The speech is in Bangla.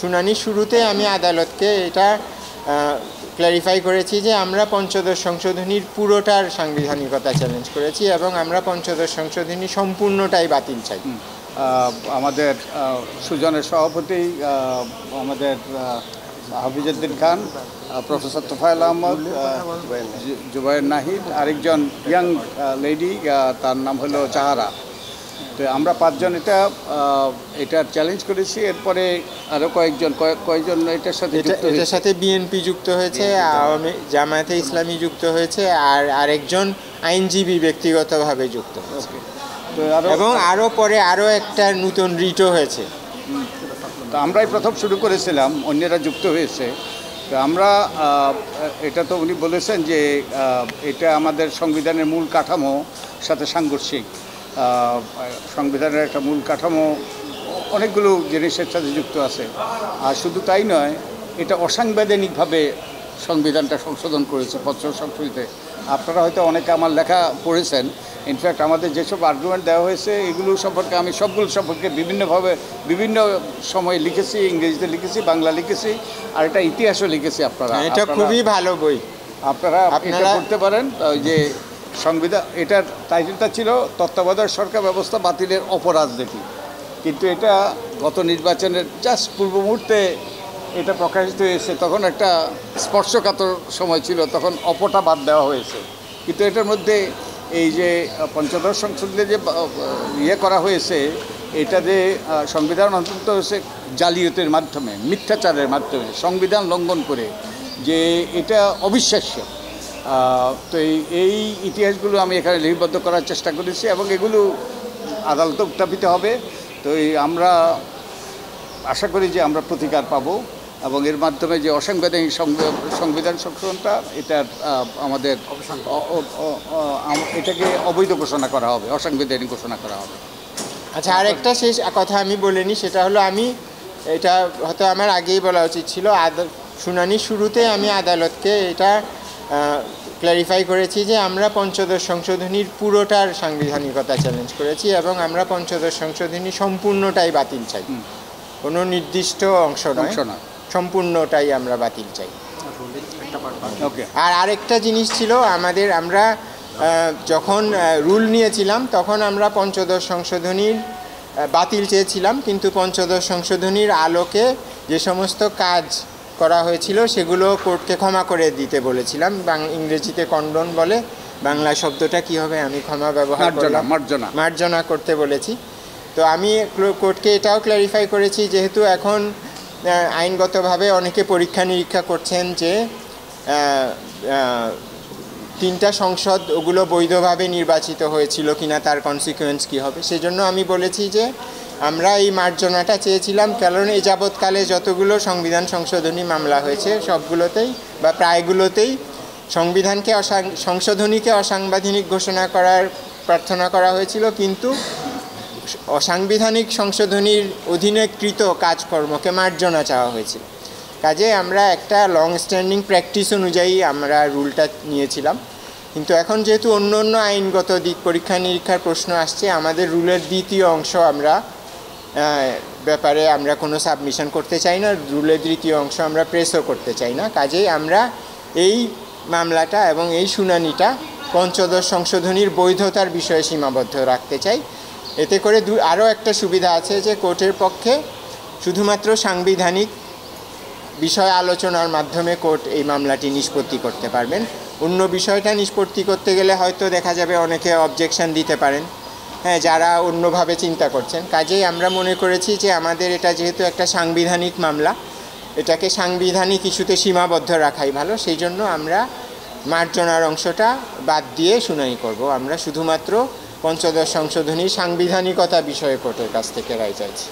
শুনানির শুরুতে আমি আদালতকে এটা ক্ল্যারিফাই করেছি যে আমরা পঞ্চদশ সংশোধনীর পুরোটার সাংবিধানিকতা চ্যালেঞ্জ করেছি এবং আমরা পঞ্চদশ সংশোধনী সম্পূর্ণটাই বাতিল চাই। আমাদের সুজনের সভাপতি আমাদের হাফিজুদ্দিন খান প্রফেসর তোফায়েল আহমদ আহ, জু- জুবায়ের নাহিদ আরেকজন ইয়াং লেডি তার নাম হলো চাহারা। তো আমরা পাঁচজন এটা এটা চ্যালেঞ্জ করেছি। এরপরে আরও কয়েকজন কয়েক কয়েকজন এটার সাথে এটার সাথে বিএনপি যুক্ত হয়েছে আওয়ামী জামায়াতে ইসলামী যুক্ত হয়েছে আর আরেকজন আইনজীবী ব্যক্তিগতভাবে যুক্ত এবং আরও পরে আরও একটা নতুন রিটও হয়েছে। তো আমরাই প্রথম শুরু করেছিলাম অন্যরা যুক্ত হয়েছে। তো আমরা এটা তো উনি বলেছেন যে এটা আমাদের সংবিধানের মূল কাঠামো সাথে সাংঘর্ষিক। সংবিধানের একটা মূল কাঠামো অনেকগুলো জিনিসের সাথে যুক্ত আছে। আর শুধু তাই নয় এটা অসাংবিধানিকভাবে সংবিধানটা সংশোধন করেছে পত্র সংশোধিতে। আপনারা হয়তো অনেকে আমার লেখা পড়েছেন। ইনফ্যাক্ট আমাদের যেসব আর্গুমেন্ট দেওয়া হয়েছে এগুলো সম্পর্কে আমি সবগুলো সম্পর্কে বিভিন্নভাবে বিভিন্ন সময় লিখেছি ইংরেজিতে লিখেছি বাংলা লিখেছি আর এটা ইতিহাসও লিখেছি আপনারা। হ্যাঁ, এটা খুবই ভালো বই। আপনারা এটা আপনারা- করতে পারেন যে সংবিধান, এটার টাইটেলটা ছিল তত্ত্বাবধায়ক সরকার ব্যবস্থা বাতিলের অপরাজনীতি। কিন্তু এটা গত নির্বাচনের জাস্ট পূর্ব মুহূর্তে এটা প্রকাশিত হয়েছে, তখন একটা স্পর্শকাতর সময় ছিল, তখন অপটা বাদ দেওয়া হয়েছে। কিন্তু এটার মধ্যে এই যে পঞ্চদশ সংসদে যে ইয়ে করা হয়েছে, এটা যে সংবিধান অন্তত হয়েছে জালিয়াতের মাধ্যমে, মিথ্যাচারের মাধ্যমে, সংবিধান লঙ্ঘন করে, যে এটা অবিশ্বাস্য। তো এই এই ইতিহাসগুলো আমি এখানে লিপিবদ্ধ করার চেষ্টা করেছি এবং এগুলো আদালতে উত্থাপিত হবে। তো এই আমরা আশা করি যে আমরা প্রতিকার পাবো এবং এর মাধ্যমে যে অসাংবিধানিক সংব- সংবিধান সংশোধনটা এটা আমাদের এটাকে অবৈধ ঘোষণা করা হবে অসাংবিধানিক ঘোষণা করা হবে। আচ্ছা আর একটা শেষ কথা আমি বলিনি সেটা হলো আমি এটা হয়তো আমার আগেই বলা উচিত ছিল শুনানির শুরুতে আমি আদালতকে এটা ক্ল্যারিফাই করেছি যে আমরা পঞ্চদশ সংশোধনীর পুরোটার সাংবিধানিকতা চ্যালেঞ্জ করেছি এবং আমরা পঞ্চদশ সংশোধনী সম্পূর্ণটাই বাতিল চাই। কোনো নির্দিষ্ট অংশ নয়। না সম্পূর্ণটাই আমরা বাতিল চাই। ওকে আর আরেকটা জিনিস ছিল আমাদের আমরা যখন রুল নিয়েছিলাম তখন আমরা পঞ্চদশ সংশোধনীর বাতিল চেয়েছিলাম কিন্তু পঞ্চদশ সংশোধনীর আলোকে যে সমস্ত কাজ করা হয়েছিল সেগুলো কোর্টকে ক্ষমা করে দিতে বলেছিলাম। বাং- ইংরেজিতে কন্ডন বলে বাংলা শব্দটা কি হবে আমি ক্ষমা ব্যবহার মার্জনা করলাম। মার্জনা। মার্জনা করতে বলেছি। তো আমি কোর্টকে এটাও ক্ল্যারিফাই করেছি যেহেতু এখন আইনগতভাবে অনেকে পরীক্ষা নিরীক্ষা করছেন যে তিনটা সংসদ ওগুলো বৈধভাবে নির্বাচিত হয়েছিল কিনা তার কনসিকুয়েন্স কী হবে। সেজন্য আমি বলেছি যে আমরা এই মার্জনাটা চেয়েছিলাম, কারণ এই যাবৎকালে যতগুলো সংবিধান সংশোধনী মামলা হয়েছে, সবগুলোতেই বা প্রায়গুলোতেই সংবিধানকে অসাং, সংশোধনীকে অসাংবিধানিক ঘোষণা করার প্রার্থনা করা হয়েছিল, কিন্তু অসাংবিধানিক সংশোধনীর অধীনে কৃত কাজকর্মকে মার্জনা চাওয়া হয়েছিল। কাজে আমরা একটা লং স্ট্যান্ডিং প্র্যাকটিস অনুযায়ী আমরা রুলটা নিয়েছিলাম, কিন্তু এখন যেহেতু অন্য অন্য আইনগত দিক পরীক্ষা নিরীক্ষার প্রশ্ন আসছে, আমাদের রুলের দ্বিতীয় অংশ আমরা ব্যাপারে আমরা কোনো সাবমিশন করতে চাই না, রুলের দ্বিতীয় অংশ আমরা প্রেসও করতে চাই না। কাজেই আমরা এই মামলাটা এবং এই শুনানিটা পঞ্চদশ সংশোধনীর বৈধতার বিষয়ে সীমাবদ্ধ রাখতে চাই। এতে করে দু আরও একটা সুবিধা আছে যে কোর্টের পক্ষে শুধুমাত্র সাংবিধানিক বিষয় আলোচনার মাধ্যমে কোর্ট এই মামলাটি নিষ্পত্তি করতে পারবেন। অন্য বিষয়টা নিষ্পত্তি করতে গেলে হয়তো দেখা যাবে অনেকে অবজেকশন দিতে পারেন। হ্যাঁ যারা অন্যভাবে চিন্তা করছেন। কাজেই আমরা মনে করেছি যে আমাদের এটা যেহেতু একটা সাংবিধানিক মামলা, এটাকে সাংবিধানিক ইস্যুতে সীমাবদ্ধ রাখাই ভালো। সেই জন্য আমরা মার্জনার অংশটা বাদ দিয়ে শুনানি করব। আমরা শুধুমাত্র পঞ্চদশ সংশোধনী সাংবিধানিকতা বিষয়ে কোর্টের কাছ থেকে রায় চাইছি।